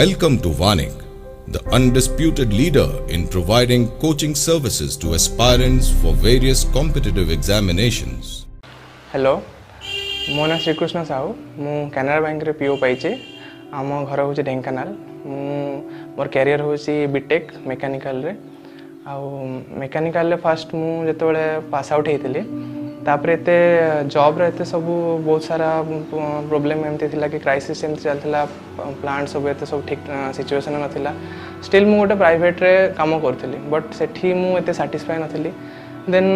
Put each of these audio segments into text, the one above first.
Welcome to Vanik, the undisputed leader in providing coaching services to aspirants for various competitive examinations. Hello, ମୋ ନାଁ ଶ୍ରୀକୃଷ୍ଣ ସାହୁ ମୁଁ Canada ବ୍ୟାଙ୍କରେ PO ପାଇଛି ଆମ ଘର ହେଉଛି ଢେଙ୍କାନାଳ ମୁଁ ମୋର କ୍ୟାରିୟର ହେଉଛି ବିଟେକ୍ ମେକାନିକାଲରେ ଆଉ ମେକାନିକାଲରେ ଫାଷ୍ଟ ମୁଁ ଯେତେବେଳେ ପାସ୍ ଆଉଟ୍ ହେଇଥିଲି ତାପରେ ଏତେ ଜବ୍ର ଏତେ ସବୁ ବହୁତ ସାରା ପ୍ରୋବ୍ଲେମ୍ ଏମିତି ଥିଲା କି କ୍ରାଇସିସ୍ ଏମିତି ଚାଲିଥିଲା ପ୍ଲାଣ୍ଟ ସବୁ ଏତେ ସବୁ ଠିକ୍ ସିଚୁଏସନ୍ ନଥିଲା ଷ୍ଟିଲ୍ ମୁଁ ଗୋଟେ ପ୍ରାଇଭେଟ୍ରେ କାମ କରୁଥିଲି ବଟ୍ ସେଠି ମୁଁ ଏତେ ସାଟିସ୍ଫାଏ ନଥିଲି ଦେନ୍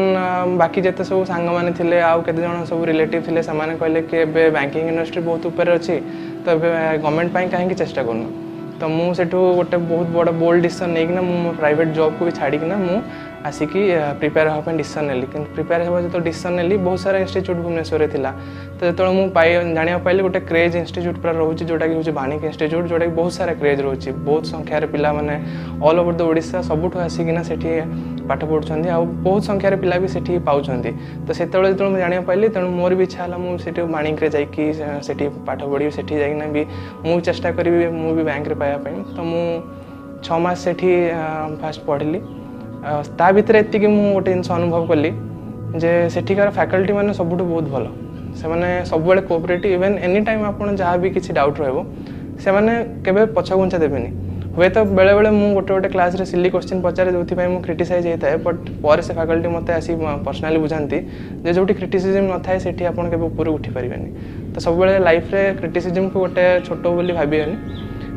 ବାକି ଯେତେ ସବୁ ସାଙ୍ଗମାନେ ଥିଲେ ଆଉ କେତେ ଜଣ ସବୁ ରିଲେଟିଭ୍ ଥିଲେ ସେମାନେ କହିଲେ କି ଏବେ ବ୍ୟାଙ୍କିଂ ଇଣ୍ଡଷ୍ଟ୍ରି ବହୁତ ଉପରେ ଅଛି ତ ଏବେ ଗଭର୍ଣ୍ଣମେଣ୍ଟ ପାଇଁ କାହିଁକି ଚେଷ୍ଟା କରୁନୁ ତ ମୁଁ ସେଠୁ ଗୋଟେ ବହୁତ ବଡ଼ ବୋଲ୍ଡ ଡିସିସନ୍ ନେଇକିନା ମୁଁ ମୋ ପ୍ରାଇଭେଟ୍ ଜବ୍କୁ ବି ଛାଡ଼ିକିନା ମୁଁ आसिक प्रिपेयर हो डिशन ने लेकिन प्रिपेयर होगा जो डिशन ने बहुत सारा इनट्यूट भुवनेश्वर थी तो जो मुझे जानवाक पाइली गोटे क्रेज इनट्यूट पूरा रोचे जोटा कि हूँ बाणिक इन्यूट जो बहुत सारा क्रेज रोज बहुत संख्यार पिला मैंने अल ओवर द ओडा सब आसिकिना से पाठ पढ़ुं आ बहुत संख्यार पिला भी सी पाँच तो से जानवाक पाइली तेणु मोर भी इच्छा है मुझे बाणिक्रे जा पाठ पढ़ी से मुझे चेस्टा करी मुझे बैंक पाइबापी तो मुझ छमास फास्ट पढ़ली ତା ଭିତରେ ଏତିକି ମୁଁ ଗୋଟେ ଜିନିଷ ଅନୁଭବ କଲି ଯେ ସେଠିକାର ଫ୍ୟାକଲ୍ଟି ମାନେ ସବୁଠୁ ବହୁତ ଭଲ ସେମାନେ ସବୁବେଳେ କୋଅପରେଟିଭ୍ ଇଭେନ୍ ଏନି ଟାଇମ୍ ଆପଣ ଯାହା ବି କିଛି ଡାଉଟ୍ ରହିବ ସେମାନେ କେବେ ପଛଘୁଞ୍ଚା ଦେବେନି ହୁଏତ ବେଳେବେଳେ ମୁଁ ଗୋଟେ ଗୋଟେ କ୍ଲାସ୍ରେ ସିଲି କୋଶ୍ଚିନ୍ ପଚାରେ ଯେଉଁଥିପାଇଁ ମୁଁ କ୍ରିଟିସାଇଜ୍ ହେଇଥାଏ ବଟ୍ ପରେ ସେ ଫ୍ୟାକଲ୍ଟି ମୋତେ ଆସି ପର୍ସନାଲି ବୁଝାନ୍ତି ଯେ ଯେଉଁଠି କ୍ରିଟିସିଜିମ୍ ନଥାଏ ସେଠି ଆପଣ କେବେ ଉପରକୁ ଉଠିପାରିବେନି ତ ସବୁବେଳେ ଲାଇଫ୍ରେ କ୍ରିଟିସିଜିମ୍କୁ ଗୋଟେ ଛୋଟ ବୋଲି ଭାବିବେନି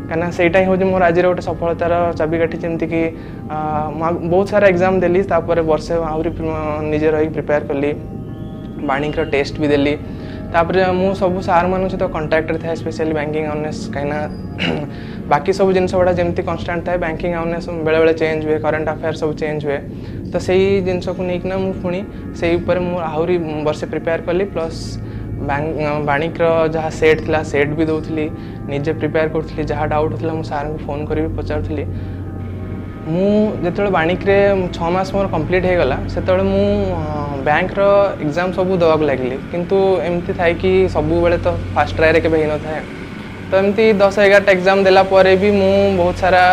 କାହିଁକିନା ସେଇଟା ହିଁ ହେଉଛି ମୋର ଆଜିର ଗୋଟେ ସଫଳତାର ଚାବିକାଠି ଯେମିତିକି ବହୁତ ସାରା ଏକ୍ଜାମ୍ ଦେଲି ତାପରେ ବର୍ଷେ ଆହୁରି ନିଜେ ରହିକି ପ୍ରିପେୟାର କଲି ବାଣିଜ୍ୟର ଟେଷ୍ଟ ବି ଦେଲି ତାପରେ ମୁଁ ସବୁ ସାର୍ମାନଙ୍କ ସହିତ କଣ୍ଟାକ୍ଟରେ ଥାଏ ସ୍ପେଶିଆଲି ବ୍ୟାଙ୍କିଂ ଆୱାରନେସ୍ କାହିଁକିନା ବାକି ସବୁ ଜିନିଷ ଗୁଡ଼ା ଯେମିତି କନଷ୍ଟାଣ୍ଟ ଥାଏ ବ୍ୟାଙ୍କିଂ ଆୱାରନେସ୍ ବେଳେବେଳେ ଚେଞ୍ଜ ହୁଏ କରେଣ୍ଟ ଆଫେୟାର୍ ସବୁ ଚେଞ୍ଜ ହୁଏ ତ ସେଇ ଜିନିଷକୁ ନେଇକିନା ମୁଁ ପୁଣି ସେଇ ଉପରେ ମୁଁ ଆହୁରି ବର୍ଷେ ପ୍ରିପେୟାର କଲି ପ୍ଲସ୍ ବାଣିଜ୍ୟର ଯାହା ସେଟ୍ ଥିଲା ସେଟ୍ ବି ଦେଉଥିଲି ନିଜେ ପ୍ରିପେୟାର କରୁଥିଲି ଯାହା ଡାଉଟ୍ ହେଉଥିଲା ମୁଁ ସାର୍ଙ୍କୁ ଫୋନ୍ କରିକି ପଚାରୁଥିଲି ମୁଁ ଯେତେବେଳେ ବାଣିଜ୍ୟରେ ଛଅ ମାସ ମୋର କମ୍ପ୍ଲିଟ୍ ହୋଇଗଲା ସେତେବେଳେ ମୁଁ ବ୍ୟାଙ୍କର ଏକ୍ଜାମ୍ ସବୁ ଦେବାକୁ ଲାଗିଲି କିନ୍ତୁ ଏମିତି ଥାଏ କି ସବୁବେଳେ ତ ଫାର୍ଷ୍ଟ ଟ୍ରାଏରେ କେବେ ହୋଇନଥାଏ ତ ଏମିତି ଦଶ ଏଗାରଟା ଏକ୍ଜାମ୍ ଦେଲା ପରେ ବି ମୁଁ ବହୁତ ସାରା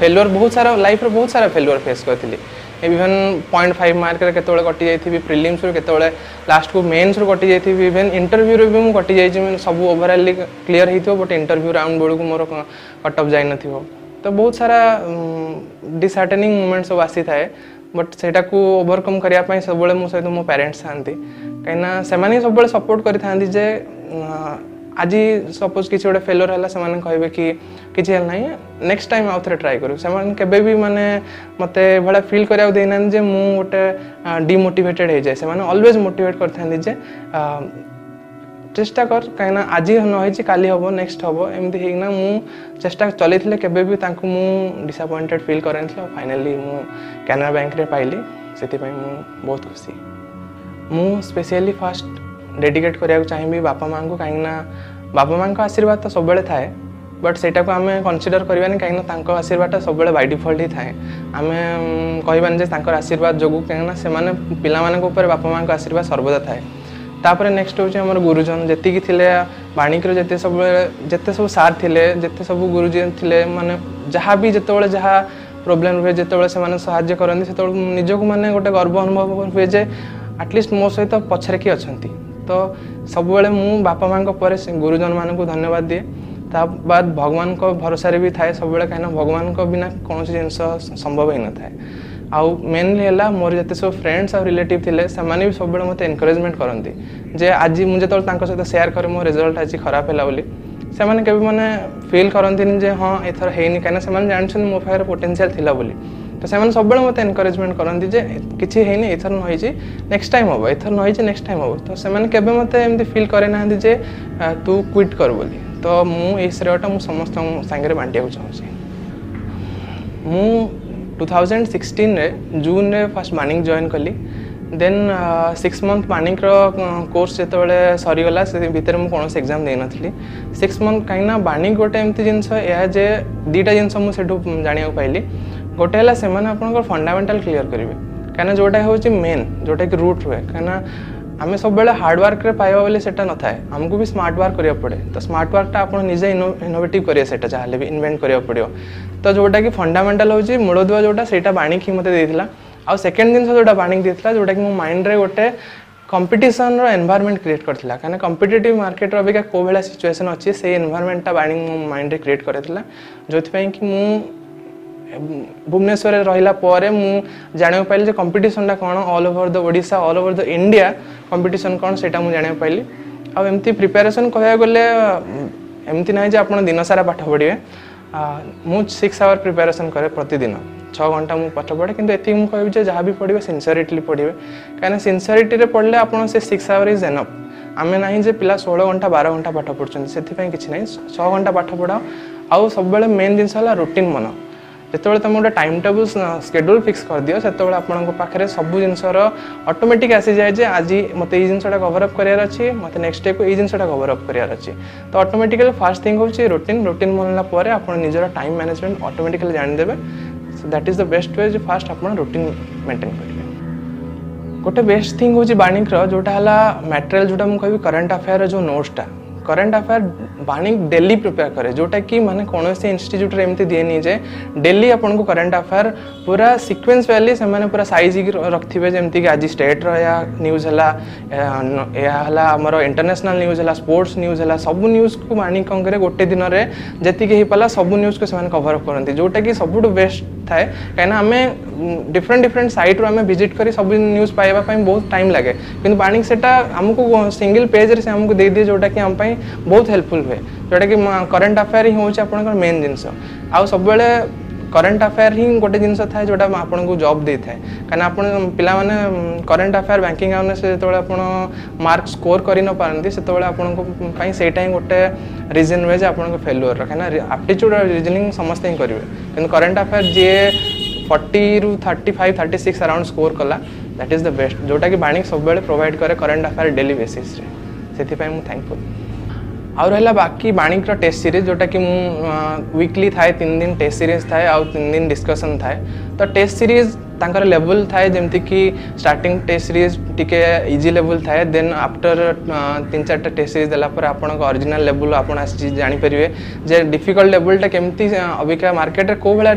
ଫେଲୁଅର୍ ବହୁତ ସାରା ଲାଇଫ୍ରେ ବହୁତ ସାରା ଫେଲୁଅର୍ ଫେସ୍ କରିଥିଲି इवेन पॉइंट फाइव मार्क के कटि जाइए प्रिलिम्स के लास्ट को मेन्स कटि जाइए इवेन इंटरव्यू रू भी कटि जाइए सब ओवरअल क्लीयर हो बट इंटरव्यू राउंड बेलू मोर कटअप जा न तो बहुत सारा डिसहार्टेनिंग मुमेंट सब आसी थाए बट से ओभरकम करने सब मो सहित मो पेरेन्ट्स था कहीं सब सपोर्ट कर आज सपोज किसी गोटे फेलोर है कहे कि କିଛି ହେଲା ନାହିଁ ନେକ୍ସଟ ଟାଇମ୍ ଆଉ ଥରେ ଟ୍ରାଏ କରିବୁ ସେମାନେ କେବେ ବି ମାନେ ମୋତେ ଭଳିଆ ଫିଲ୍ କରିବାକୁ ଦେଇନାହାନ୍ତି ଯେ ମୁଁ ଗୋଟେ ଡିମୋଟିଭେଟେଡ଼ ହେଇଯାଏ ସେମାନେ ଅଲୱେଜ୍ ମୋଟିଭେଟ୍ କରିଥାନ୍ତି ଯେ ଚେଷ୍ଟା କର କାହିଁକିନା ଆଜି ନ ହେଇଛି କାଲି ହେବ ନେକ୍ସଟ ହେବ ଏମିତି ହେଇକିନା ମୁଁ ଚେଷ୍ଟା ଚଲେଇଥିଲେ କେବେ ବି ତାଙ୍କୁ ମୁଁ ଡିସଆପଏଣ୍ଟେଡ଼ ଫିଲ୍ କରିନଥିଲି ଆଉ ଫାଇନାଲି ମୁଁ କାନାଡ଼ା ବ୍ୟାଙ୍କରେ ପାଇଲି ସେଥିପାଇଁ ମୁଁ ବହୁତ ଖୁସି ମୁଁ ସ୍ପେସିଆଲି ଫାଷ୍ଟ ଡେଡିକେଟ୍ କରିବାକୁ ଚାହିଁବି ବାପା ମାଆଙ୍କୁ କାହିଁକିନା ବାପା ମାଆଙ୍କ ଆଶୀର୍ବାଦ ତ ସବୁବେଳେ ଥାଏ बट से आम कनसीडर करें कहीं आशीर्वाद सब बैडिफल्ट ही थाए आम कहानी आशीर्वाद जो कहीं से पाने बापा माँ आशीर्वाद सर्वदा थाए तापर नेक्स्ट हूँ आम गुरुजन जी थे बाणिक्र जिते सब जिते सब सार जिते सब गुरुजी थे मानने जहाँ भी जिते बड़े जहाँ प्रोब्लेम हुए जिते साय करते से निजक मैंने गोटे गर्व अनुभव हुए आटलिस्ट मो सहित कि अच्छा तो सब बेले बापा माँ पर गुरुजन मानक धन्यवाद दिए ତା ବାଦ ଭଗବାନଙ୍କ ଭରସାରେ ବି ଥାଏ ସବୁବେଳେ କାହିଁକିନା ଭଗବାନଙ୍କ ବିନା କୌଣସି ଜିନିଷ ସମ୍ଭବ ହେଇନଥାଏ ଆଉ ମେନ୍ଲି ହେଲା ମୋର ଯେତେ ସବୁ ଫ୍ରେଣ୍ଡସ୍ ଆଉ ରିଲେଟିଭ୍ ଥିଲେ ସେମାନେ ବି ସବୁବେଳେ ମୋତେ ଏନକରେଜମେଣ୍ଟ କରନ୍ତି ଯେ ଆଜି ମୁଁ ଯେତେବେଳେ ତାଙ୍କ ସହିତ ସେୟାର କରେ ମୋ ରେଜଲ୍ଟ ଆଜି ଖରାପ ହେଲା ବୋଲି ସେମାନେ କେବେ ମାନେ ଫିଲ୍ କରନ୍ତିନି ଯେ ହଁ ଏଥର ହେଇନି କାହିଁକିନା ସେମାନେ ଜାଣିଛନ୍ତି ମୋ ପାଖରେ ପୋଟେନ୍ସିଆଲ୍ ଥିଲା ବୋଲି ତ ସେମାନେ ସବୁବେଳେ ମୋତେ ଏନକରେଜମେଣ୍ଟ କରନ୍ତି ଯେ କିଛି ହେଇନି ଏଥର ନ ହେଇଛି ନେକ୍ସଟ ଟାଇମ୍ ହେବ ଏଥର ନ ହେଇଛି ନେକ୍ସଟ ଟାଇମ୍ ହେବ ତ ସେମାନେ କେବେ ମୋତେ ଏମିତି ଫିଲ୍ କରେଇନାହାନ୍ତି ଯେ ତୁ କ୍ୱିଟ୍ କର ବୋଲି ତ ମୁଁ ଏ ଶ୍ରେୟଟା ମୁଁ ସମସ୍ତଙ୍କ ସାଙ୍ଗରେ ବାଣ୍ଟିବାକୁ ଚାହୁଁଛି ମୁଁ ଟୁ ଥାଉଜେଣ୍ଡ ସିକ୍ସଟିନ୍ରେ ଜୁନ୍ରେ ଫାର୍ଷ୍ଟ ମାନିଂ ଜଏନ୍ କଲି ଦେନ୍ ସିକ୍ସ ମନ୍ଥ ମାନିଙ୍କର କୋର୍ସ ଯେତେବେଳେ ସରିଗଲା ସେ ଭିତରେ ମୁଁ କୌଣସି ଏକ୍ଜାମ୍ ଦେଇନଥିଲି ସିକ୍ସ ମନ୍ଥ କାହିଁକିନା ବାଣିକ ଗୋଟେ ଏମିତି ଜିନିଷ ଏହା ଯେ ଦୁଇଟା ଜିନିଷ ମୁଁ ସେଠୁ ଜାଣିବାକୁ ପାଇଲି ଗୋଟେ ହେଲା ସେମାନେ ଆପଣଙ୍କର ଫଣ୍ଡାମେଣ୍ଟାଲ୍ କ୍ଲିଅର୍ କରିବେ କାହିଁକିନା ଯେଉଁଟା ହେଉଛି ମେନ୍ ଯେଉଁଟାକି ରୁଟ୍ ରୁହେ କାହିଁକିନା आम सब बेले हार्डवर्क पाइबा बोले से नए आमको भी स्मार्ट वर्क करा पड़े तो स्मार्ट वर्कटा आप निजे इनोभेटिव करेंगे जहाँ भी इनभेन्ट करा पड़ो तो जोटा कि फंडामेटाल हूँ मूलदुआ जोटा से बाणिक ही मतलब देता आउ सेकेंड जिन जोटा बाणिक देता जोटा कि मो माइंड गोटे कम्पिटिशन एनवायरमेंट क्रिएट करता कहीं कंपिटेट मार्केट अबिका कौ भाया सिचुएसन अच्छे से एनवायरमेंटा बाणिक मो माइंड क्रिएट करता जो कि मुझे ଭୁବନେଶ୍ୱରରେ ରହିଲା ପରେ ମୁଁ ଜାଣିବାକୁ ପାଇଲି ଯେ କମ୍ପିଟିସନଟା କ'ଣ all over the Odisha all over the India competition କ'ଣ ସେଇଟା ମୁଁ ଜାଣିବାକୁ ପାଇଲି ଆଉ ଏମିତି ପ୍ରିପାରେସନ୍ କହିବାକୁ ଗଲେ ଏମିତି ନାହିଁ ଯେ ଆପଣ ଦିନସାରା ପାଠ ପଢ଼ିବେ ମୁଁ ସିକ୍ସ ଆୱାର ପ୍ରିପାରେସନ୍ କରେ ପ୍ରତିଦିନ ଛଅ ଘଣ୍ଟା ମୁଁ ପାଠ ପଢ଼େ କିନ୍ତୁ ଏତିକି ମୁଁ କହିବି ଯେ ଯାହା ବି ପଢ଼ିବେ ସିନ୍ସିୟରିଟିଲି ପଢ଼ିବେ କାହିଁକିନା ସିନ୍ସିୟରିଟିରେ ପଢ଼ିଲେ ଆପଣ ସେ ସିକ୍ସ ଆୱାର ଇଜ୍ ଏନଫ୍ ଆମେ ନାହିଁ ଯେ ପିଲା ଷୋହଳ ଘଣ୍ଟା ବାର ଘଣ୍ଟା ପାଠ ପଢ଼ୁଛନ୍ତି ସେଥିପାଇଁ କିଛି ନାହିଁ ଛଅ ଘଣ୍ଟା ପାଠ ପଢ଼ାଅ ଆଉ ସବୁବେଳେ ମେନ୍ ଜିନିଷ ହେଲା ରୁଟିନ୍ ବନାଅ ଯେତେବେଳେ ତୁମେ ଗୋଟେ ଟାଇମ୍ ଟେବୁଲ୍ ସ୍କେଡ଼୍ୟୁଲ୍ ଫିକ୍ସ କରିଦିଅ ସେତେବେଳେ ଆପଣଙ୍କ ପାଖରେ ସବୁ ଜିନିଷର ଅଟୋମେଟିକ୍ ଆସିଯାଏ ଯେ ଆଜି ମୋତେ ଏଇ ଜିନିଷଟା କଭର୍ ଅପ୍ କରିବାର ଅଛି ମୋତେ ନେକ୍ସଟ ଡେକୁ ଏଇ ଜିନିଷଟା କଭର୍ ଅପ୍ କରିବାର ଅଛି ତ ଅଟୋମେଟିକାଲି ଫାର୍ଷ୍ଟ ଥିଙ୍ଗ ହେଉଛି ରୁଟିନ୍ ରୁଟିନ୍ ବନିଲା ପରେ ଆପଣ ନିଜର time management automatically ଜାଣିଦେବେ so that is the best way ଯେ ଫାର୍ଷ୍ଟ ଆପଣ ରୁଟିନ୍ ମେଣ୍ଟେନ୍ କରିବେ ଗୋଟେ ବେଷ୍ଟ ଥିଙ୍ଗ ହେଉଛି ବାଣିଜ୍ୟର ଯେଉଁଟା ହେଲା ମ୍ୟାଟେରିଆଲ୍ ଯେଉଁଟା ମୁଁ କହିବି କରେଣ୍ଟ ଆଫେୟାର୍ର ଯେଉଁ ନୋଟ୍ସଟା करेन्ट अफेयर बाणी डेली प्रिपेयर करे जोटा कि मैंने कौन से इनट्यूट्रे एम दिए निजे डेली आपन करेन्ट अफेयर पूरा सिक्वेन्स वैली से पूरा सैज रखे जमीक आज स्टेट रूज है यह आमर इंटरनेशनाल न्यूज है स्पोर्ट्स न्यूज है सब न्यूज को बाणी कौन करें गोटे दिन में जीक हो पाला सब न्यूज को कवरअप करते जोटा कि सबुठ बेस्ट थाए कहीं ডিফরেন্ট ডিফরেন্ট সাইট্রু আমি ভিজিট করে সব নিউজ পাইবা বহুত টাইম লাগে কিন্তু বার্নিং সেটা আমি সিঙ্গল পেজ্রে সে আমি দিয়ে দিয়ে যেটা কি আমি বহুত হেল্পফুল হুয়ে যেটা কি করেন্ট আফেয়ার হি হচ্ছে আপনার মেন জিনিস আউ সবুলে करेन्ट आफेयर ही गोटे जिनस थाए जोटा आपको जब दे थाए कहीं आप पाने करेन्ट आफेयर बैंकिंग अवेयरनेस जो आप मार्क स्कोर कर पारती से आपंपाई से गोटे रिजन हुए आप फेलुअर कहीं आप्टिच्यूड रिजनिंग समस्ते ही करेंगे कि करेन्ट आफेयर जी फर्टी रु thirty five thirty six around score कला दैट इज द बेस्ट जोटा कि बाणी सब प्रोभाइड कै करेन्ट अफेयर डेली बेसीस से थैंकफुल आउ रहा बाकी बाणी टेस्ट सीरीज जोटा कि वीकली थाए तीन दिन टेस्ट सीरीज थाए आन दिन डिस्कसन थाए तो टेस्ट सीरीज ତାଙ୍କର ଲେବୁଲ୍ ଥାଏ ଯେମିତିକି ଷ୍ଟାର୍ଟିଂ ଟେଷ୍ଟ ସିରିଜ୍ ଟିକେ ଇଜି ଲେବୁଲ୍ ଥାଏ ଦେନ୍ ଆଫ୍ଟର ତିନି ଚାରିଟା ଟେଷ୍ଟ ସିରିଜ୍ ଦେଲା ପରେ ଆପଣଙ୍କ ଅରିଜିନାଲ୍ ଲେବୁଲ୍ ଆପଣ ଆସିଛି ଜାଣିପାରିବେ ଯେ ଡିଫିକଲ୍ଟ ଲେବୁଲ୍ଟା କେମିତି ଅବିକା ମାର୍କେଟରେ କେଉଁ ଭଳିଆ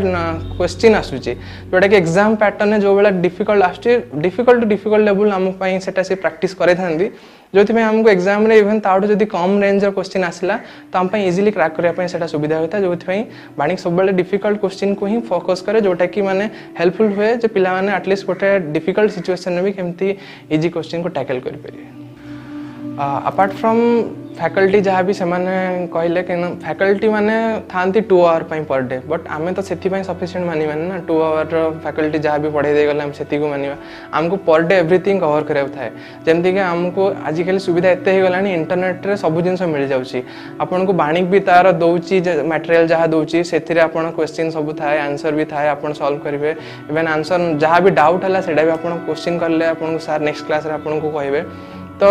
କ୍ୱେଶ୍ଚିନ୍ ଆସୁଛି ଯେଉଁଟାକି ଏକ୍ଜାମ୍ ପ୍ୟାଟର୍ନରେ ଯେଉଁଭଳିଆ ଡିଫିକଲ୍ଟ ଆସୁଛି ଡିଫିକଲ୍ଟ ଟୁ ଡିଫିକଲ୍ଟ ଲେବୁଲ୍ ଆମ ପାଇଁ ସେଟା ସେ ପ୍ରାକ୍ଟିସ୍ କରାଇଥାନ୍ତି ଯେଉଁଥିପାଇଁ ଆମକୁ ଏକ୍ଜାମ୍ରେ ଇଭେନ୍ ତା'ଠୁ ଯଦି କମ୍ ରେଞ୍ଜର କ୍ୱେଶ୍ଚିନ୍ ଆସିଲା ତ ଆମ ପାଇଁ ଇଜିଲି କ୍ରାକ୍ କରିବା ପାଇଁ ସେଇଟା ସୁବିଧା ହୋଇଥାଏ ଯେଉଁଥିପାଇଁ ବାଣିକ ସବୁବେଳେ ଡିଫିକଲ୍ଟ କ୍ୱେଶ୍ଚିନ୍କୁ ହିଁ ଫୋକସ୍ କରେ ଯେଉଁଟାକି ମାନେ ହେଲ୍ପଫୁଲ୍ ହୁଏ ଯେ ପିଲାମାନେ ଆଟଲିଷ୍ଟ ଗୋଟେ ଡିଫିକଲ୍ଟ ସିଚୁଏସନ୍ରେ ବି କେମିତି ଇଜି କ୍ୱେଶ୍ଚିନ୍କୁ ଟ୍ୟାକେଲ୍ କରିପାରିବେ ଆପାର୍ଟ ଫ୍ରମ୍ फैकल्टी जहाँ भी से कहले कि फैकल्टी मैंने था two hour per day but um तो से सफिसीयंट मानवानी ना टू आवर फैकल्टी जहाँ भी पढ़ाई पढ़ेदेगले से मानवा आमको पर डे एव्रीथिंग कवर कराया थाए जमीक आमको आजिकल सुविधा एत इंटरनेट इंटरनेट्रे सब जिन मिल जाऊँगी बाणी भी तार दौर मेटेरियाल जहाँ दूसरे से क्वेश्चन सब था आंसर भी थाए आप सल्व करेंगे इवेन आंसर जहाँ भी डाउट है क्वेश्चन कले आप सार नेक्ट क्लास को कहे तो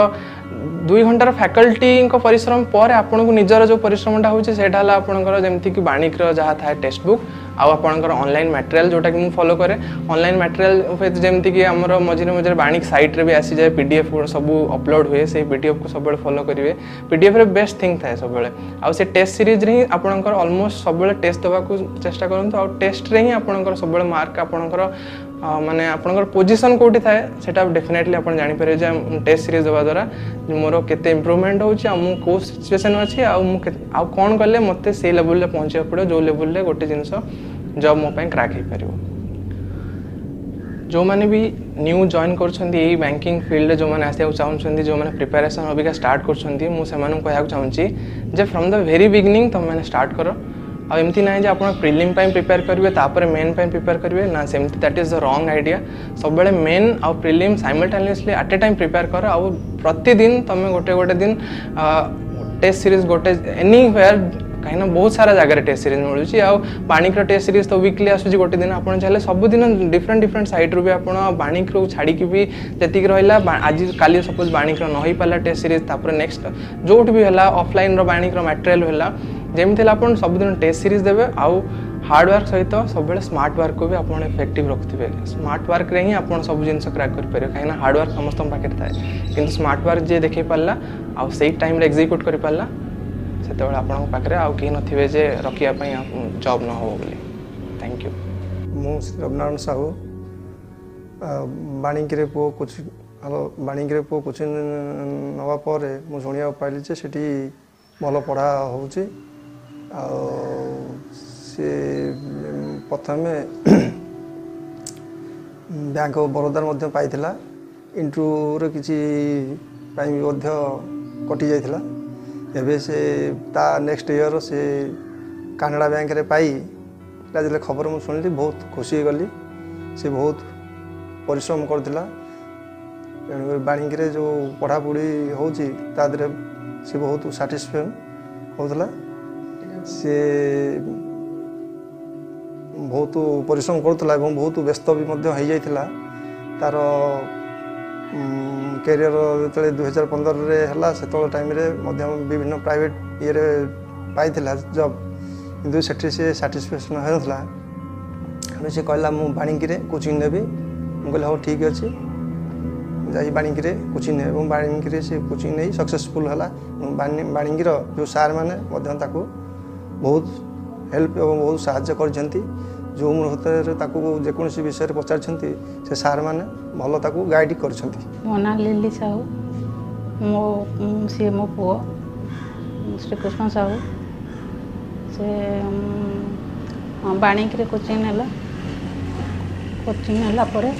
ଦୁଇ ଘଣ୍ଟାର ଫ୍ୟାକଲ୍ଟିଙ୍କ ପରିଶ୍ରମ ପରେ ଆପଣଙ୍କୁ ନିଜର ଯେଉଁ ପରିଶ୍ରମଟା ହେଉଛି ସେଇଟା ହେଲା ଆପଣଙ୍କର ଯେମିତିକି ବାଣିଜ୍ୟର ଯାହା ଥାଏ ଟେକ୍ସଟ ବୁକ୍ ଆଉ ଆପଣଙ୍କର ଅନଲାଇନ୍ ମ୍ୟାଟେରିଆଲ୍ ଯେଉଁଟାକି ମୁଁ ଫଲୋ କରେ ଅନଲାଇନ୍ ମ୍ୟାଟେରିଆଲ୍ ଯେମିତିକି ଆମର ମଝିରେ ମଝିରେ ବାଣିକ ସାଇଟ୍ରେ ବି ଆସିଯାଏ ପି ଡି ଏଫ୍ ସବୁ ଅପଲୋଡ଼ ହୁଏ ସେଇ ପି ଡି ଏଫ୍କୁ ସବୁବେଳେ ଫଲୋ କରିବେ ପି ଡି ଏଫ୍ରେ ବେଷ୍ଟ ଥିଙ୍ଗ ଥାଏ ସବୁବେଳେ ଆଉ ସେ ଟେଷ୍ଟ ସିରିଜ୍ରେ ହିଁ ଆପଣଙ୍କର ଅଲମୋଷ୍ଟ ସବୁବେଳେ ଟେଷ୍ଟ ଦେବାକୁ ଚେଷ୍ଟା କରନ୍ତୁ ଆଉ ଟେଷ୍ଟରେ ହିଁ ଆପଣଙ୍କର ସବୁବେଳେ ମାର୍କ ଆପଣଙ୍କର मानने आपर पोजिशन कौटी थाए से डेफिनेटली आज जापर जे टेस्ट सीरीज देवा द्वारा मोर के इम्प्रुवमेंट हो होचुएसन अच्छी आउ कौन कले मत से लेवल पहुँचा पड़ो जो लेवल गोटे जिनस जब मोपाई क्राक हो पार जो मैंने भी न्यू जॉइन कर बैंकिंग फिल्ड जो मैंने आसाक चाहूँ जो मैंने प्रिपेरेसन अबिका स्टार्ट कर से फ्रम द भेरी बिगनिंग तुम मैंने स्टार्ट करो आमती ना आप प्रिलिम प्रिपेयर करेंगे मेन प्रिपेयर करेंगे ना same that is the wrong idea सब मेन आउ prim simultaneously at a time prepare कर आउ प्रतिदिन तुम गोटे गोटे दिन टेस्ट सीरीज गोटे एनी हेयर कहीं बहुत सारा जगह टेस्ट सीरीज मिलूँ आउ बाणिक टेस्ट सीरीज तो विकली आसूस गोटे दिन आप चाहिए सबुद डिफरेन्ट डिफरेन्ट सैट्रु भी आप बाणिक रू छाड़ भी जीक रहा आज का सपोज बाणिक नईपारा टेस्ट सीरीज तपर नेक्स्ट जो भी है अफलाइन रणिक्र मेटेरियाल है ଯେମିତି ହେଲେ ଆପଣ ସବୁଦିନ ଟେଷ୍ଟ ସିରିଜ୍ ଦେବେ ଆଉ ହାର୍ଡ଼ ୱାର୍କ ସହିତ ସବୁବେଳେ ସ୍ମାର୍ଟ ୱାର୍କକୁ ବି ଆପଣ ଇଫେକ୍ଟିଭ୍ ରଖୁଥିବେ ସ୍ମାର୍ଟ ୱାର୍କରେ ହିଁ ଆପଣ ସବୁ ଜିନିଷ କ୍ରାକ୍ କରିପାରିବେ କାହିଁକିନା ହାର୍ଡ଼ ୱାର୍କ ସମସ୍ତଙ୍କ ପାଖରେ ଥାଏ କିନ୍ତୁ ସ୍ମାର୍ଟ ୱାର୍କ ଯିଏ ଦେଖାଇ ପାରିଲା ଆଉ ସେଇ ଟାଇମ୍ରେ ଏକ୍ଜିକ୍ୟୁଟ୍ କରିପାରିଲା ସେତେବେଳେ ଆପଣଙ୍କ ପାଖରେ ଆଉ କେହି ନଥିବେ ଯେ ରଖିବା ପାଇଁ ଜବ୍ ନ ହେବ ବୋଲି ଥ୍ୟାଙ୍କ ୟୁ ମୁଁ ରବିନାରାୟଣ ସାହୁ ବାଣିଙ୍ଗିରେ ପୁଅ କୋଚିଂ ଆମ ବାଣିଙ୍ଗିରେ ପୁଅ କୋଚିଂ ନେବା ପରେ ମୁଁ ଶୁଣିବାକୁ ପାଇଲି ଯେ ସେଠି ଭଲ ପଢ଼ା ହେଉଛି ଆଉ ସେ ପ୍ରଥମେ ବ୍ୟାଙ୍କ ଅଫ୍ ବରୋଦାରେ ମଧ୍ୟ ପାଇଥିଲା ଇଣ୍ଟରଭ୍ୟୁର କିଛି ପାଇଁ ମଧ୍ୟ କଟିଯାଇଥିଲା ଏବେ ସେ ତା ନେକ୍ସଟ ଇୟର ସେ କାନାଡ଼ା ବ୍ୟାଙ୍କରେ ପାଇ ଯେତେବେଳେ ଖବର ମୁଁ ଶୁଣିଲି ବହୁତ ଖୁସି ହୋଇଗଲି ସେ ବହୁତ ପରିଶ୍ରମ କରିଥିଲା ତେଣୁକରି ବାଣିଜ୍ୟରେ ଯେଉଁ ପଢ଼ାପଢ଼ି ହେଉଛି ତା ଦେହରେ ସେ ବହୁତ ସାଟିସ୍ଫାଏ ହେଉଥିଲା ସେ ବହୁତ ପରିଶ୍ରମ କରୁଥିଲା ଏବଂ ବହୁତ ବ୍ୟସ୍ତ ବି ମଧ୍ୟ ହୋଇଯାଇଥିଲା ତା'ର କ୍ୟାରିୟର ଯେତେବେଳେ ଦୁଇହଜାର ପନ୍ଦରରେ ହେଲା ସେତେବେଳେ ଟାଇମ୍ରେ ମଧ୍ୟ ବିଭିନ୍ନ ପ୍ରାଇଭେଟ୍ ଇଏରେ ପାଇଥିଲା ଜବ୍ କିନ୍ତୁ ସେଠି ସେ ସାଟିସ୍ଫ୍ୟାକ୍ସନ୍ ହେଉନଥିଲା ତେଣୁ ସେ କହିଲା ମୁଁ ବାଣିକିରେ କୋଚିଂ ନେବି ମୁଁ କହିଲି ହଉ ଠିକ୍ ଅଛି ଯାଇ ବାଣିକିରେ କୋଚିଂ ନେବି ଏବଂ ବାଣିକିରେ ସେ କୋଚିଂ ନେଇ ସକ୍ସେସଫୁଲ୍ ହେଲା ବାଣିକିର ଯେଉଁ ସାର୍ମାନେ ମଧ୍ୟ ତାକୁ ବହୁତ ହେଲ୍ପ ଏବଂ ବହୁତ ସାହାଯ୍ୟ କରିଛନ୍ତି ଯେଉଁ ମୁହୂର୍ତ୍ତରେ ତାକୁ ଯେକୌଣସି ବିଷୟରେ ପଚାରିଛନ୍ତି ସେ ସାର୍ମାନେ ଭଲ ତାକୁ ଗାଇଡ଼ କରିଛନ୍ତି ମୋ ନାଁ ଲିଲି ସାହୁ ମୋ ସିଏ ମୋ ପୁଅ ଶ୍ରୀକୃଷ୍ଣ ସାହୁ ସେ ବାଣୀକିରେ କୋଚିଂ ନେଲା କୋଚିଂ ନେଲା ପରେ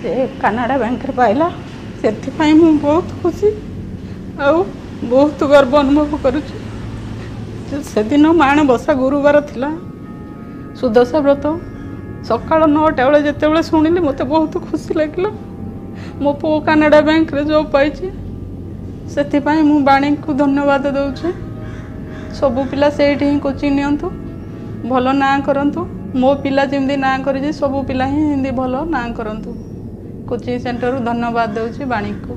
ସେ କାନାଡ଼ା ବ୍ୟାଙ୍କରେ ପାଇଲା ସେଥିପାଇଁ ମୁଁ ବହୁତ ଖୁସି ଆଉ ବହୁତ ଗର୍ବ ଅନୁଭବ କରୁଛି ସେଦିନ ମାଣ ବସା ଗୁରୁବାର ଥିଲା ସୁଦଶା ବ୍ରତ ସକାଳ ନଅଟା ବେଳେ ଯେତେବେଳେ ଶୁଣିଲି ମୋତେ ବହୁତ ଖୁସି ଲାଗିଲା ମୋ ପୁଅ କାନାଡ଼ା ବ୍ୟାଙ୍କରେ ଜବ୍ ପାଇଛି ସେଥିପାଇଁ ମୁଁ ବାଣୀଙ୍କୁ ଧନ୍ୟବାଦ ଦେଉଛି ସବୁ ପିଲା ସେଇଠି ହିଁ କୋଚିଂ ନିଅନ୍ତୁ ଭଲ ନାଁ କରନ୍ତୁ ମୋ ପିଲା ଯେମିତି ନାଁ କରିଛି ସବୁ ପିଲା ହିଁ ହିନ୍ଦୀ ଭଲ ନାଁ କରନ୍ତୁ କୋଚିଂ ସେଣ୍ଟରରୁ ଧନ୍ୟବାଦ ଦେଉଛି ବାଣୀଙ୍କୁ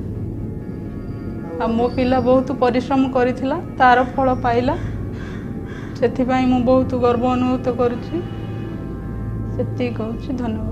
ଆଉ ମୋ ପିଲା ବହୁତ ପରିଶ୍ରମ କରିଥିଲା ତା'ର ଫଳ ପାଇଲା ସେଥିପାଇଁ ମୁଁ ବହୁତ ଗର୍ବ ଅନୁଭୂତ କରୁଛି ସେତିକି କହୁଛି ଧନ୍ୟବାଦ